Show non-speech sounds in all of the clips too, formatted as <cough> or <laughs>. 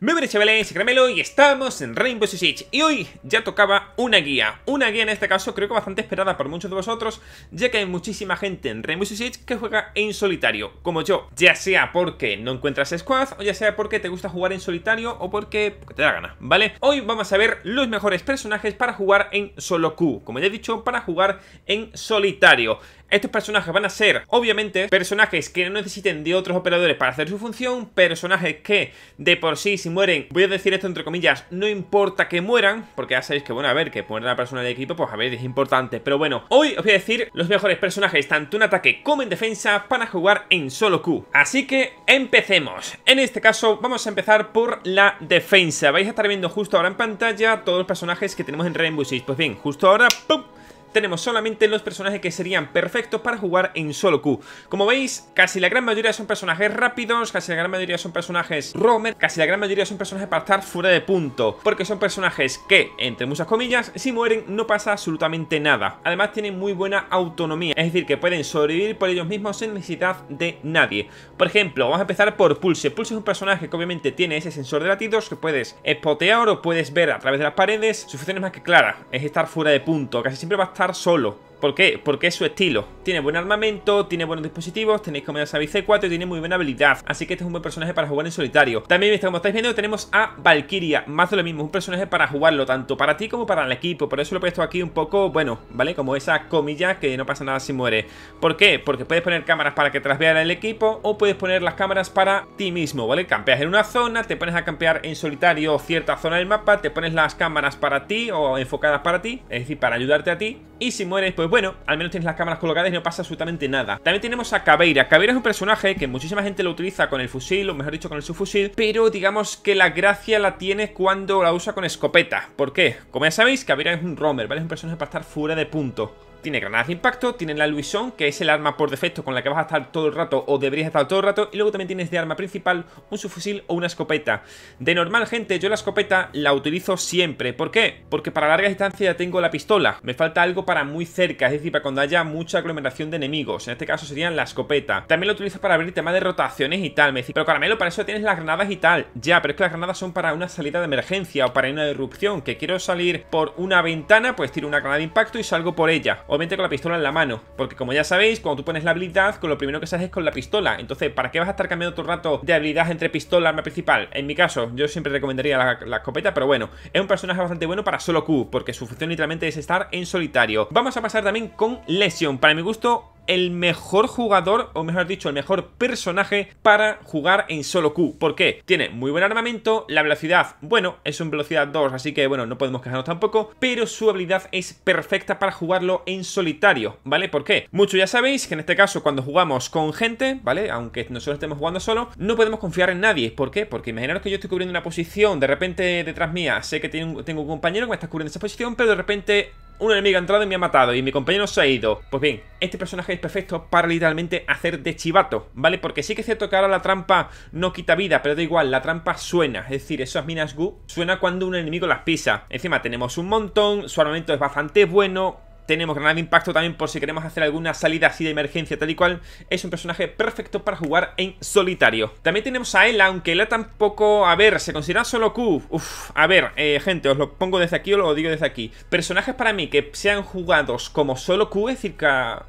Muy buenas chavales, Caramelo y estamos en Rainbow Six Siege. Y hoy ya tocaba una guía. Una guía en este caso creo que bastante esperada por muchos de vosotros Ya que hay muchísima gente en Rainbow Six Siege que juega en solitario Como yo, ya sea porque no encuentras squad O ya sea porque te gusta jugar en solitario o porque, te da gana, ¿vale? Hoy vamos a ver los mejores personajes para jugar en solo Q Como ya he dicho, para jugar en solitario estos personajes van a ser, obviamente, personajes que no necesiten de otros operadores para hacer su función, personajes que de por sí, si mueren, voy a decir esto entre comillas, no importa que mueran, porque ya sabéis que, bueno, a ver, que poner a la persona del equipo, pues a ver, es importante. Pero bueno, hoy os voy a decir los mejores personajes, tanto en ataque como en defensa, para jugar en solo Q. Así que empecemos. En este caso, vamos a empezar por la defensa. Vais a estar viendo justo ahora en pantalla todos los personajes que tenemos en Rainbow Six. Pues bien, justo ahora, ¡pum! Tenemos solamente los personajes que serían perfectos para jugar en solo Q. Como veis, casi la gran mayoría son personajes rápidos, casi la gran mayoría son personajes roamer, casi la gran mayoría son personajes para estar fuera de punto, porque son personajes que, entre muchas comillas, si mueren no pasa absolutamente nada. Además tienen muy buena autonomía, es decir, que pueden sobrevivir por ellos mismos sin necesidad de nadie. Por ejemplo, vamos a empezar por Pulse. Pulse es un personaje que obviamente tiene ese sensor de latidos que puedes spotear o puedes ver a través de las paredes. Su función es más que clara, es estar fuera de punto, casi siempre va a solo. ¿Por qué? Porque es su estilo. Tiene buen armamento, tiene buenos dispositivos, tenéis como ya sabéis C4 y tiene muy buena habilidad. Así que este es un buen personaje para jugar en solitario. También, como estáis viendo, tenemos a Valkyria. Más de lo mismo, un personaje para jugarlo tanto para ti como para el equipo. Por eso lo he puesto aquí un poco, bueno, ¿vale? Como esa comilla que no pasa nada si muere. ¿Por qué? Porque puedes poner cámaras para que vea el equipo o puedes poner las cámaras para ti mismo, ¿vale? Campeas en una zona, te pones a campear en solitario cierta zona del mapa, te pones las cámaras para ti o enfocadas para ti, es decir, para ayudarte a ti. Y si mueres, pues bueno, al menos tienes las cámaras colocadas y no pasa absolutamente nada. También tenemos a Caveira. Caveira es un personaje que muchísima gente lo utiliza con el fusil, o mejor dicho, con el subfusil, pero digamos que la gracia la tiene cuando la usa con escopeta. ¿Por qué? Como ya sabéis, Caveira es un roamer, ¿vale? Es un personaje para estar fuera de punto tiene granadas de impacto, tiene la Luison, que es el arma por defecto con la que vas a estar todo el rato o deberías estar todo el rato, y luego también tienes de arma principal un subfusil o una escopeta. De normal, gente, yo la escopeta la utilizo siempre. ¿Por qué? Porque para larga distancia ya tengo la pistola. Me falta algo para muy cerca, es decir, para cuando haya mucha aglomeración de enemigos. En este caso serían la escopeta. También la utilizo para abrir temas de rotaciones y tal. Me dice, pero caramelo, para eso tienes las granadas y tal. Ya, pero es que las granadas son para una salida de emergencia o para una erupción. Que quiero salir por una ventana, pues tiro una granada de impacto y salgo por ella obviamente con la pistola en la mano. Porque como ya sabéis, cuando tú pones la habilidad, con lo primero que se hace es con la pistola. Entonces, ¿para qué vas a estar cambiando todo el rato de habilidad entre pistola y arma principal? En mi caso, yo siempre recomendaría la, la, escopeta, pero bueno, es un personaje bastante bueno para solo Q, porque su función literalmente es estar en solitario. Vamos a pasar también con Lesion. Para mi gusto, el mejor jugador, o mejor dicho, el mejor personaje para jugar en solo Q. ¿Por qué? Tiene muy buen armamento, la velocidad, bueno, es un velocidad 2, así que bueno, no podemos quejarnos tampoco, pero su habilidad es perfecta para jugarlo en solitario, ¿vale? ¿Por qué? Mucho ya sabéis que en este caso cuando jugamos con gente, ¿vale? Aunque nosotros estemos jugando solo, no podemos confiar en nadie. ¿Por qué? Porque imaginaros que yo estoy cubriendo una posición, de repente detrás mía sé que tengo un compañero que me está cubriendo esa posición, pero de repente un enemigo ha entrado y me ha matado y mi compañero se ha ido. Pues bien, este personaje es perfecto para literalmente hacer de chivato, ¿vale? Porque sí que es cierto que ahora la trampa no quita vida, pero da igual, la trampa suena. Es decir, esas minas Gu suena cuando un enemigo las pisa. Encima tenemos un montón, su armamento es bastante bueno, tenemos granada de impacto también por si queremos hacer alguna salida así de emergencia tal y cual. Es un personaje perfecto para jugar en solitario. También tenemos a Ela, aunque Ela tampoco... A ver, se considera solo Q. Uf, a ver, eh, gente, os lo pongo desde aquí o lo digo desde aquí. Personajes para mí que sean jugados como solo Q, es decir,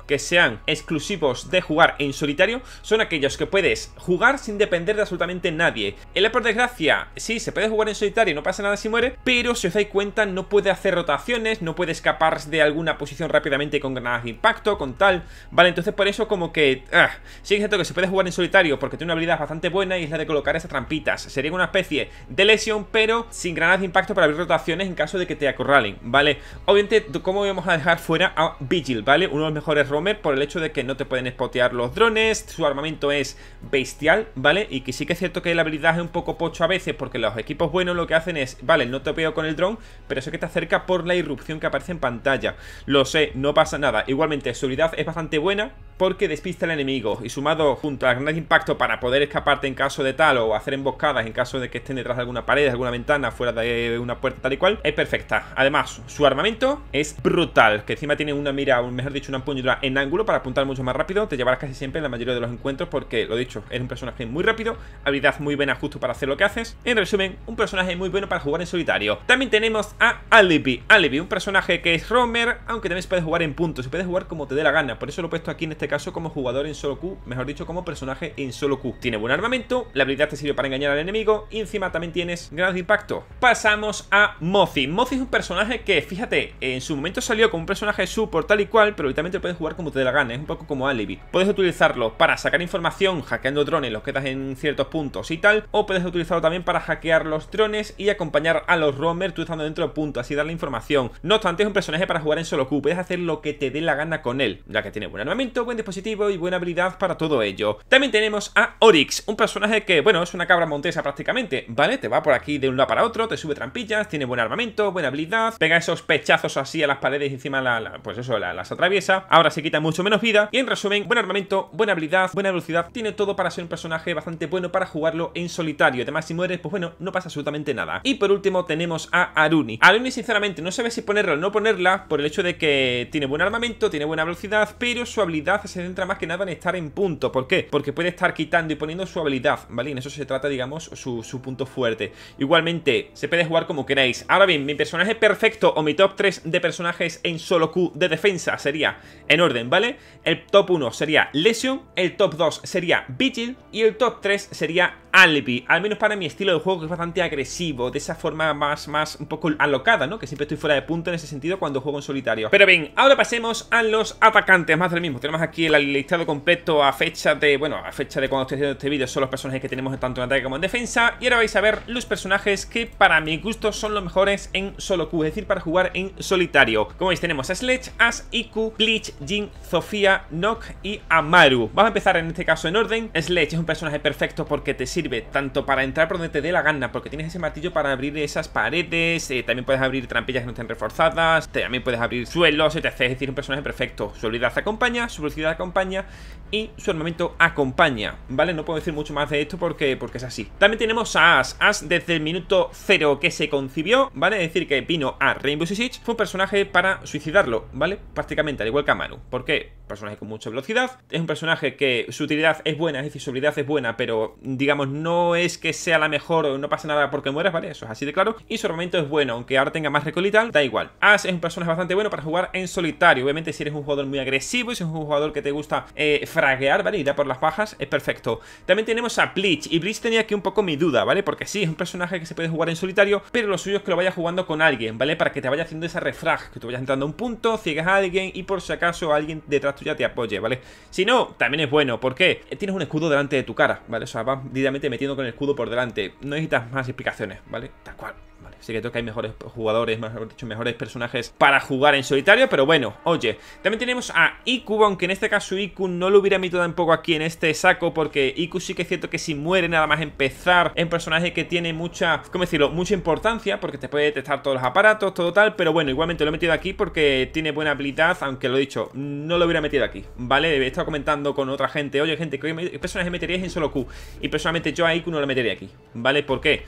que, sean exclusivos de jugar en solitario, son aquellos que puedes jugar sin depender de absolutamente nadie. Ela, por desgracia, sí, se puede jugar en solitario, no pasa nada si muere, pero si os dais cuenta no puede hacer rotaciones, no puede escaparse de alguna posición rápidamente con granadas de impacto, con tal, ¿vale? Entonces por eso como que, ah, sí es cierto que se puede jugar en solitario porque tiene una habilidad bastante buena y es la de colocar esas trampitas. Sería una especie de lesión, pero sin granadas de impacto para abrir rotaciones en caso de que te acorralen, ¿vale? Obviamente, ¿cómo vamos a dejar fuera a Vigil, ¿vale? Uno de los mejores roamers por el hecho de que no te pueden spotear los drones, su armamento es bestial, ¿vale? Y que sí que es cierto que la habilidad es un poco pocho a veces porque los equipos buenos lo que hacen es, vale, no te veo con el drone, pero eso que te acerca por la irrupción que aparece en pantalla. Lo sé, no pasa nada. Igualmente, su habilidad es bastante buena porque despista al enemigo y sumado junto a gran impacto para poder escaparte en caso de tal o hacer emboscadas en caso de que estén detrás de alguna pared, de alguna ventana, fuera de una puerta tal y cual, es perfecta. Además, su armamento es brutal, que encima tiene una mira, o mejor dicho, una empuñadura en ángulo para apuntar mucho más rápido, te llevarás casi siempre en la mayoría de los encuentros porque, lo dicho, es un personaje muy rápido, habilidad muy buena justo para hacer lo que haces. En resumen, un personaje muy bueno para jugar en solitario. También tenemos a Alibi. Alibi, un personaje que es roamer, aunque también se puede jugar en puntos, se puede jugar como te dé la gana. Por eso lo he puesto aquí en este caso como jugador en solo Q, mejor dicho, como personaje en solo Q. Tiene buen armamento, la habilidad te sirve para engañar al enemigo y encima también tienes grado de impacto. Pasamos a Mozi. Mozi es un personaje que, fíjate, en su momento salió como un personaje support tal y cual, pero literalmente lo puedes jugar como te dé la gana, es un poco como Alibi. Puedes utilizarlo para sacar información hackeando drones, los quedas en ciertos puntos y tal, o puedes utilizarlo también para hackear los drones y acompañar a los roamers tú estando dentro de puntos, así darle información. No obstante, es un personaje para jugar en solo Puedes hacer lo que te dé la gana con él, ya que tiene buen armamento, buen dispositivo y buena habilidad para todo ello. También tenemos a Oryx, un personaje que, bueno, es una cabra montesa prácticamente, ¿vale? Te va por aquí de un lado para otro, te sube trampillas, tiene buen armamento, buena habilidad, pega esos pechazos así a las paredes y encima la, pues eso, las atraviesa. Ahora se quita mucho menos vida y en resumen, buen armamento, buena habilidad, buena velocidad, tiene todo para ser un personaje bastante bueno para jugarlo en solitario. Además, si mueres, pues bueno, no pasa absolutamente nada. Y por último tenemos a Aruni. Aruni, sinceramente, no sabe si ponerla o no ponerla por el hecho de que tiene buen armamento, tiene buena velocidad, pero su habilidad se centra más que nada en estar en punto. ¿Por qué? Porque puede estar quitando y poniendo su habilidad, ¿vale? Y en eso se trata, digamos, su, su punto fuerte. Igualmente, se puede jugar como queráis. Ahora bien, mi personaje perfecto o mi top 3 de personajes en solo Q de defensa sería en orden, ¿vale? El top 1 sería Lesion, el top 2 sería Vigil y el top 3 sería Alibi, al menos para mi estilo de juego que es bastante agresivo, de esa forma más, más un poco alocada, ¿no? Que siempre estoy fuera de punto en ese sentido cuando juego en solitario. Pero bien, ahora pasemos a los atacantes, más del mismo. Tenemos aquí el listado completo a fecha de, bueno, a fecha de cuando estoy haciendo este vídeo, son los personajes que tenemos tanto en ataque como en defensa. Y ahora vais a ver los personajes que para mi gusto son los mejores en solo Q, es decir, para jugar en solitario. Como veis tenemos a Sledge, As, Iku, Bleach, Jin, Zofia, Nock y Amaru. Vamos a empezar en este caso en orden. Sledge es un personaje perfecto porque te sirve tanto para entrar por donde te dé la gana, porque tienes ese martillo para abrir esas paredes, eh, también puedes abrir trampillas que no estén reforzadas, también puedes abrir suelos, etc. Es decir, un personaje perfecto. Su habilidad acompaña, su velocidad acompaña y su armamento acompaña, ¿vale? No puedo decir mucho más de esto porque, porque es así. También tenemos a As. As desde el minuto cero que se concibió, ¿vale? Es decir, que vino a Rainbow Six fue un personaje para suicidarlo, ¿vale? Prácticamente, al igual que Amaru. ¿Por qué? Personaje con mucha velocidad, es un personaje que su utilidad es buena, es decir, su habilidad es buena, pero digamos, no es que sea la mejor o no pasa nada porque mueras, ¿vale? Eso es así de claro. Y su armamento es bueno, aunque ahora tenga más recoil y tal, da igual. As es un personaje bastante bueno para jugar en solitario. Obviamente, si eres un jugador muy agresivo, si eres un jugador que te gusta eh, fraguear, ¿vale? Ir a por las bajas, es perfecto. También tenemos a Bleach, y Bleach tenía aquí un poco mi duda, ¿vale? Porque sí, es un personaje que se puede jugar en solitario, pero lo suyo es que lo vayas jugando con alguien, ¿vale? Para que te vaya haciendo esa refrag, que tú vayas entrando a un punto, ciegas a alguien y por si acaso alguien detrás tuya te apoye, ¿vale? Si no, también es bueno, ¿por qué? Tienes un escudo delante de tu cara, ¿vale? O sea, vas directamente metiendo con el escudo por delante. No necesitas más explicaciones, ¿vale? Tal cual. Sí que creo que hay mejores jugadores, mejor dicho, mejores personajes para jugar en solitario, pero bueno, oye. También tenemos a Iku, aunque en este caso Iku no lo hubiera metido tampoco aquí en este saco, porque Iku sí que es cierto que si muere nada más empezar, es un personaje que tiene mucha, ¿cómo decirlo? Mucha importancia, porque te puede detectar todos los aparatos, todo tal, pero bueno, igualmente lo he metido aquí porque tiene buena habilidad, aunque lo he dicho, no lo hubiera metido aquí, ¿vale? He estado comentando con otra gente, oye gente, ¿qué personaje meteríais en solo Q? Y personalmente yo a Iku no lo metería aquí, ¿vale? ¿Por qué?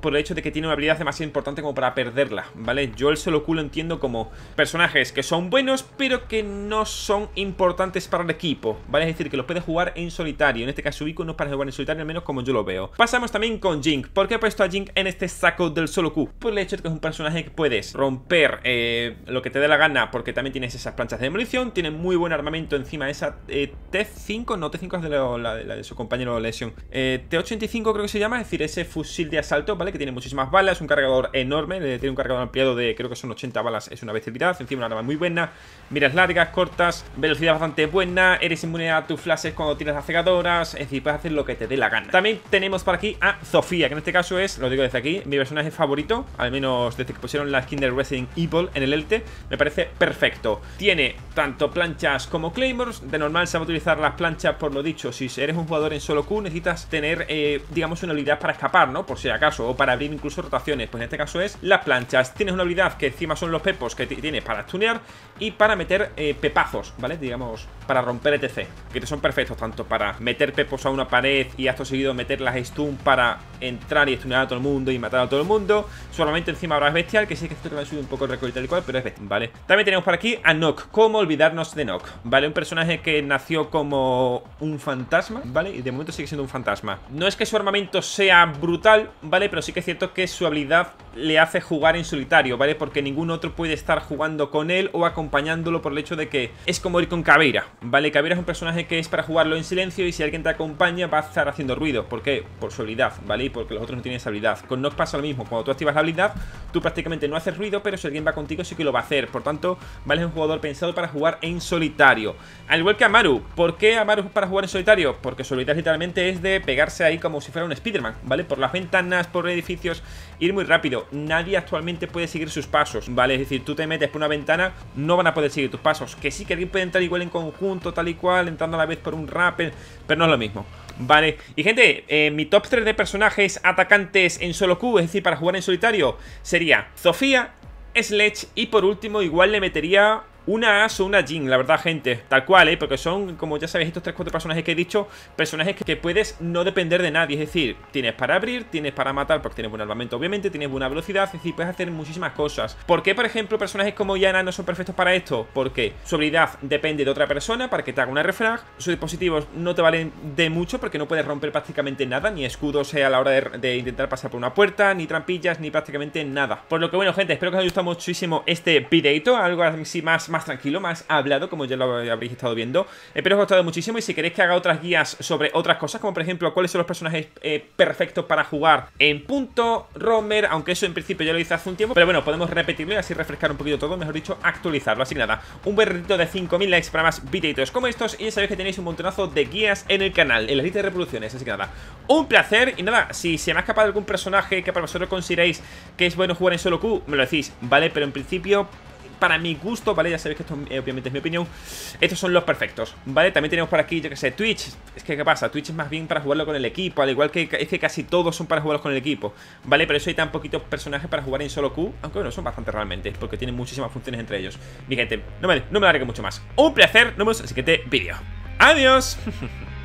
Por el hecho de que tiene una habilidad demasiado importante como para perderla, ¿vale? Yo el solo culo entiendo como personajes que son buenos, pero que no son importantes para el equipo, ¿vale? Es decir, que los puedes jugar en solitario. En este caso, Ico no es para jugar en solitario, al menos como yo lo veo. Pasamos también con Jink. ¿Por qué he puesto a Jink en este saco del solo Q? Por el hecho de que es un personaje que puedes romper eh, lo que te dé la gana, porque también tienes esas planchas de demolición, tiene muy buen armamento encima de esa eh, T5, no T5 es de, la, de, su compañero Lesion. Eh, T85 creo que se llama, es decir, ese fusil de asalto, ¿vale? Que tiene muchísimas balas, un cargador enorme, tiene un cargador ampliado de creo que son 80 balas, es una versatilidad, encima una arma muy buena, miras largas, cortas, velocidad bastante buena, eres inmune a tus flashes cuando tiras las cegadoras, es decir, puedes hacer lo que te dé la gana. También tenemos por aquí a Sofía, que en este caso es, lo digo desde aquí, mi personaje favorito, al menos desde que pusieron la skin de Resident Evil en el ELTE, me parece perfecto. Tiene tanto planchas como claymores, de normal se va a utilizar las planchas por lo dicho, si eres un jugador en solo Q necesitas tener, eh, digamos, una habilidad para escapar, ¿no? Por si acaso, o para abrir incluso rotaciones. Pues en este caso es las planchas. Tienes una habilidad que encima son los pepos que tienes para tunear y para meter eh, pepazos, ¿vale? Digamos, para romper etc. Que te son perfectos tanto para meter pepos a una pared y acto seguido meter las stun para entrar y stunear a todo el mundo y matar a todo el mundo. Solamente encima habrá bestial, que sí que esto que me subido un poco el récord y tal cual, pero es bestial, ¿vale? También tenemos por aquí a Nock. ¿Cómo olvidarnos de Nock? ¿Vale? Un personaje que nació como un fantasma, ¿vale? Y de momento sigue siendo un fantasma. No es que su armamento sea brutal, ¿vale? Pero sí que es cierto que su habilidad le hace jugar en solitario, ¿vale? Porque ningún otro puede estar jugando con él o acompañándolo por el hecho de que es como ir con Caveira, ¿vale? Caveira es un personaje que es para jugarlo en silencio y si alguien te acompaña va a estar haciendo ruido. ¿Por qué? Por su habilidad, ¿vale? Y porque los otros no tienen esa habilidad. Con Nox pasa lo mismo. Cuando tú activas la habilidad, tú prácticamente no haces ruido, pero si alguien va contigo sí que lo va a hacer. Por tanto, ¿vale? Es un jugador pensado para jugar en solitario. Al igual que Amaru. ¿Por qué Amaru es para jugar en solitario? Porque su habilidad literalmente es de pegarse ahí como si fuera un Spiderman, ¿vale? Por las ventanas, por edificios, ir muy rápido. Nadie actualmente puede seguir sus pasos, ¿vale? Es decir, tú te metes por una ventana, no van a poder seguir tus pasos. Que sí que alguien puede entrar igual en conjunto, tal y cual, entrando a la vez por un rappel, pero no es lo mismo. Vale, y gente, eh, mi top 3 de personajes atacantes en solo Q, es decir, para jugar en solitario, sería Sofía, Sledge y por último igual le metería una As o una Jin, la verdad, gente. Tal cual, ¿eh? Porque son, como ya sabéis, estos 3-4 personajes que he dicho, personajes que, puedes no depender de nadie. Es decir, tienes para abrir, tienes para matar, porque tienes buen armamento, obviamente, tienes buena velocidad, es decir, puedes hacer muchísimas cosas. ¿Por qué, por ejemplo, personajes como Yana no son perfectos para esto? Porque su habilidad depende de otra persona para que te haga una refrag. Sus dispositivos no te valen de mucho porque no puedes romper prácticamente nada, ni escudos a la hora de, intentar pasar por una puerta, ni trampillas, ni prácticamente nada. Por lo que, bueno, gente, espero que os haya gustado muchísimo este videito, algo así más tranquilo, más hablado, como ya lo habréis estado viendo. Espero os haya gustado muchísimo y si queréis que haga otras guías sobre otras cosas, como por ejemplo cuáles son los personajes eh, perfectos para jugar en punto, roamer, aunque eso en principio ya lo hice hace un tiempo, pero bueno, podemos repetirlo y así refrescar un poquito todo, mejor dicho, actualizarlo. Así que nada, un berrito de 5000 likes para más videitos como estos y ya sabéis que tenéis un montonazo de guías en el canal, en la lista de reproducciones, así que nada, un placer y nada, si se me ha escapado algún personaje que para vosotros consideréis que es bueno jugar en solo Q, me lo decís, ¿vale? Pero en principio para mi gusto, ¿vale? Ya sabéis que esto eh, obviamente es mi opinión Estos son los perfectos, ¿vale? También tenemos por aquí, yo que sé, Twitch Es que, ¿qué pasa? Twitch es más bien para jugarlo con el equipo Al igual que es que casi todos son para jugarlos con el equipo ¿Vale? Pero eso hay tan poquitos personajes para jugar en solo Q Aunque bueno, son bastante realmente Porque tienen muchísimas funciones entre ellos Mi gente, no me, no me mucho más Un placer, nos vemos en el siguiente vídeo ¡Adiós! <laughs>